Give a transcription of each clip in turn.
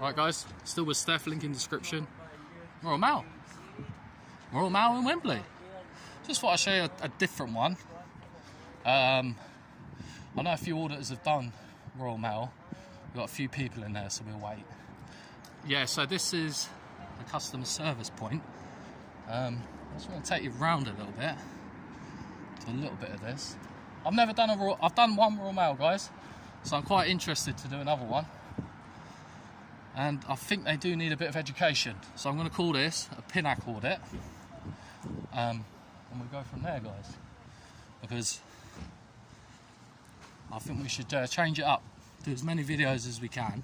Right, guys, still with Steph, link in description. Royal Mail. Royal Mail in Wembley. Just thought I'd show you a, a different one. Um, I know a few auditors have done Royal Mail. We've got a few people in there, so we'll wait. Yeah, so this is the customer service point. Um, I just want to take you round a little bit. Do a little bit of this. I've never done a Royal, I've done one Royal Mail, guys. So I'm quite interested to do another one. And I think they do need a bit of education. So I'm going to call this a PINAC audit. Um, and we go from there, guys. Because I think we should uh, change it up. Do as many videos as we can.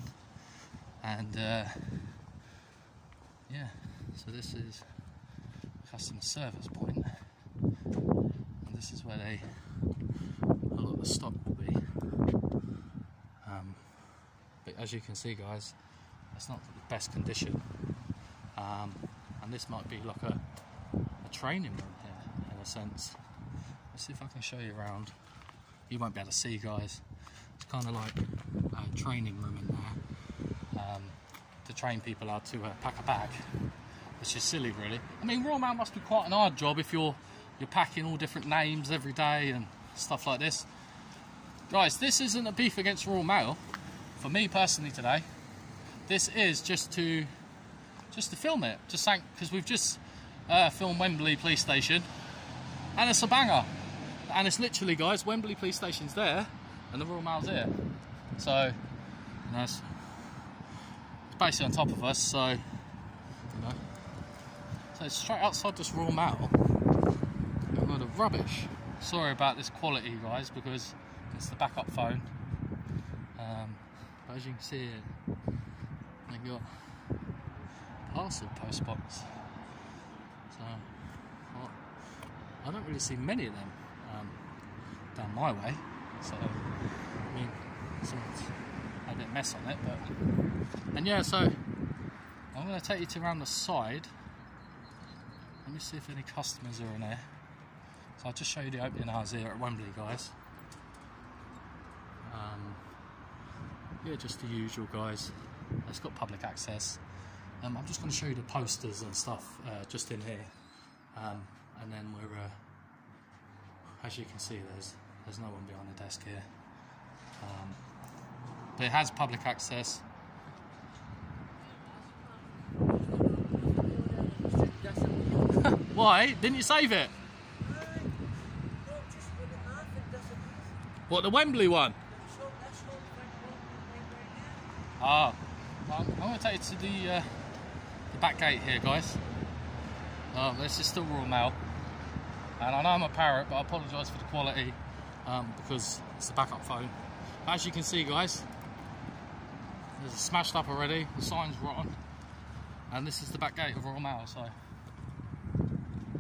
And uh, yeah, so this is customer service point. And this is where they a lot of the stock will be. Um, but as you can see, guys, it's not the best condition. Um, and this might be like a, a training room here, in a sense. Let's see if I can show you around. You won't be able to see, guys. It's kind of like a training room in there um, to train people how to uh, pack a bag, which is silly, really. I mean, Royal Mail must be quite an hard job if you're you're packing all different names every day and stuff like this. Guys, this isn't a beef against Royal Mail. For me personally today, this is just to just to film it. Just thank because we've just uh, filmed Wembley Police Station, and it's a banger. And it's literally, guys, Wembley Police Station's there, and the Royal Mail's here. So, you know, it's, it's basically on top of us. So, you know, so it's straight outside this Royal Mail. A lot of rubbish. Sorry about this quality, guys, because it's the backup phone. Um, but as you can see, here, they got parcel post box. So, well, I don't really see many of them um, down my way. So, I mean, someone's had a mess on it, but and yeah. So, I'm going to take you to around the side. Let me see if any customers are in there. So I'll just show you the opening hours here at Wembley, guys. Um, yeah, just the usual, guys. It's got public access. Um, I'm just going to show you the posters and stuff uh, just in here, um, and then we're, uh, as you can see, there's there's no one behind the desk here. Um, but it has public access. Why? Didn't you save it? What, the Wembley one? Ah, I'm, I'm going to take you to the, uh, the back gate here, guys. Um, this is still Royal Mail. And I know I'm a parrot, but I apologise for the quality um, because it's the backup phone. As you can see, guys, a smashed up already. The sign's rotten. And this is the back gate of Royal Mail, so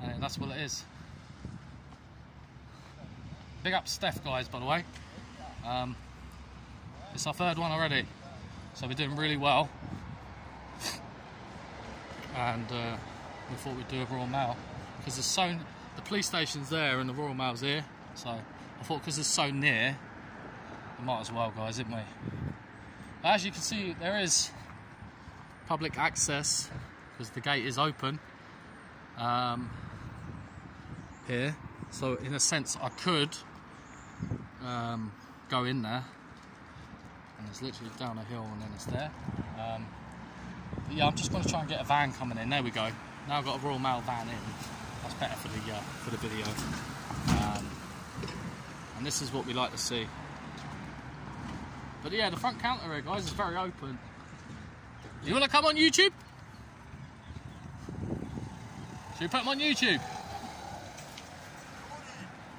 and that's what it is. Big up Steph, guys, by the way. Um, it's our third one already, so we're doing really well. and uh, we thought we'd do a Royal Mail because there's so the police station's there and the Royal Mail's here. So I thought because it's so near, we might as well, guys, didn't we? As you can see, there is public access because the gate is open um, here. So in a sense, I could um, go in there, and it's literally down a hill, and then it's there. Um, yeah, I'm just going to try and get a van coming in. There we go. Now I've got a Royal Mail van in. That's better for the uh, for the video. Um, and this is what we like to see. But yeah, the front counter here, guys, is very open. You want to come on YouTube? Should we put them on YouTube?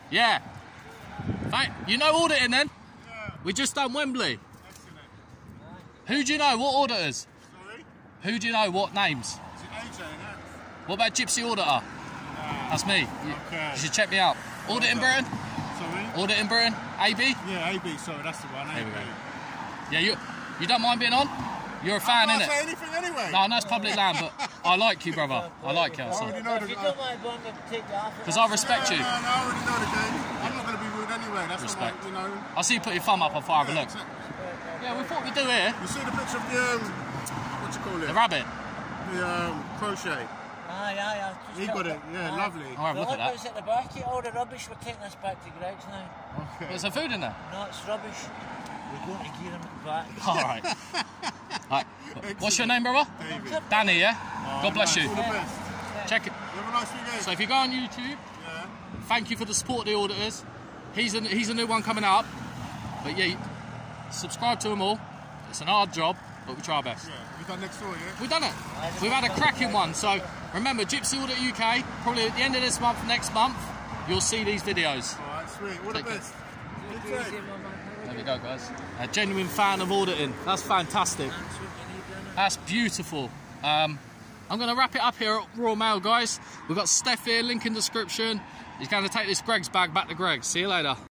Yeah. Thank you know auditing then? Yeah, We just done Wembley. Excellent. Who do you know? What auditors? Sorry? Who do you know? What names? Is it AJ, innit? What about Gypsy Auditor? Nah. That's me. You, Okay. you should check me out. Auditing Britain? Sorry? Auditing Britain? AB? Yeah, AB, sorry, that's the one. There AB. Yeah, you you don't mind being on? You're a fan, I can't innit? say anything anyway. No, I know it's public land, but I like you, brother. I like you, I so. already know the you don't mind, go on take it off. Because I respect you. no, no, I already know the game. I'm not going to be rude anyway. That's Respect. Like, you know. I see you put your thumb up. I thought, have a Yeah, look. Exactly. Yeah, we thought we'd do here. You see the picture of the, um, what you call it? The rabbit. The um, crochet. Aye, aye, I've He got it. Yeah, Aye. lovely. I'll have a The look at that. liquid's at the back it, all the rubbish, we're taking this back to Greggs now. Okay. There's some food in there. No, it's rubbish. We're going to gear him at the back. All right. Right. What's your name, brother? David. Danny, yeah? God bless All you. the best. Check it. You have a nice weekend. So if you go on YouTube, yeah. thank you for the support of the auditors. He's a, he's a new one coming up. But yeah, subscribe to them all. It's an hard job, but we try our best. Yeah. We've done next door, yeah? We've done it. We've had a cracking one. So remember, Gypsy Audit UK, probably at the end of this month, next month, you'll see these videos. All right, sweet. All the Take best. There we go, guys. A genuine fan of auditing. That's fantastic. That's beautiful. Um, I'm going to wrap it up here at Royal Mail, guys. We've got Steph here, link in description. He's going to take this Greggs bag back to Greg. See you later.